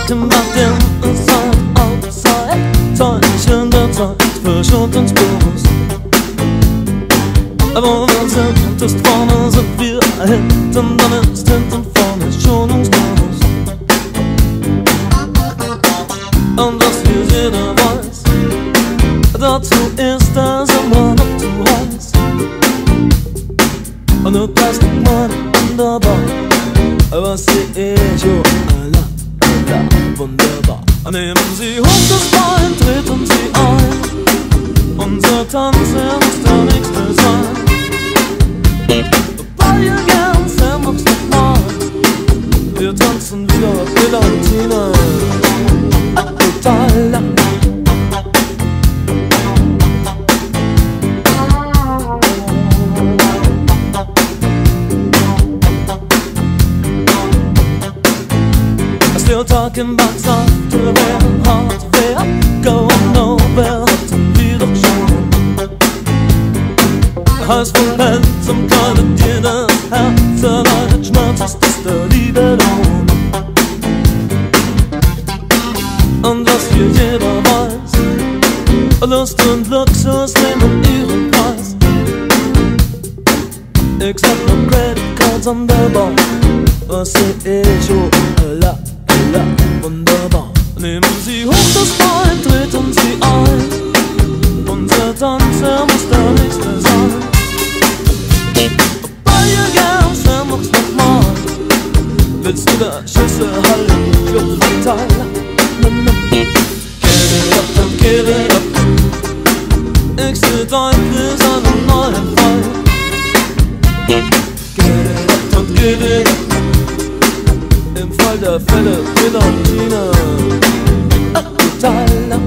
Rotem Batem inside, outside. Zeichnender Zeit verschont uns bewusst Aber wenn sind hinterst vorne, sind wir hinten Dann ist hinten vorne schon uns bewusst Und was wir jeder weiß Dazu ist das immer noch zu heiß Und du darfst nicht mal an der Bar Was seh ich, oh, allein Allah, wunderbar. Nehmen Sie hoch das Bein, treten Sie ein. Unser Tanz, muss der nächste sein talking about something real hard Where go on nowhere to be the show Hast verpennt som kalla dina herzen Alla schmerzes bästa livet om Und was hier jeder weiß Lust und Luxus nehmen ihren Preis Except for credit cards on the bar Was it is your life ja, wunderbar. Nehmen Sie hoch das Bein, treten Sie ein. Unser Tanz, er muss der nächste sein. Ihr gern, er macht's nochmal. Willst du da Schüsse halten, Club verteilen? Get it up it up. Ich seh deutlich einen neuen Fall. Get it up it up. 的分了这种技能。再了。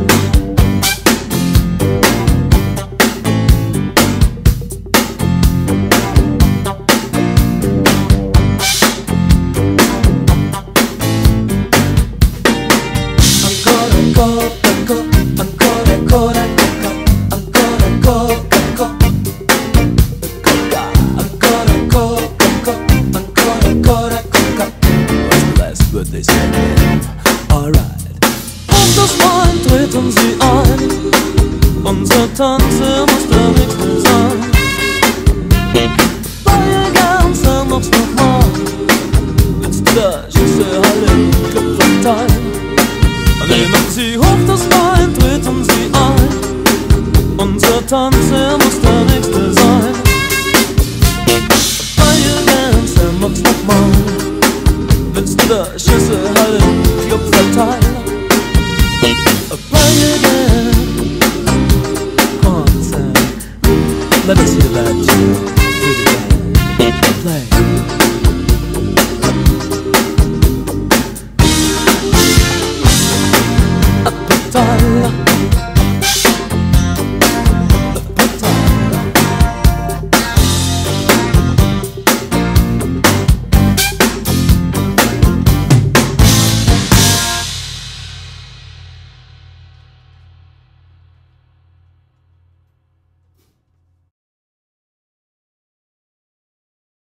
Ancora, ancora. tons Play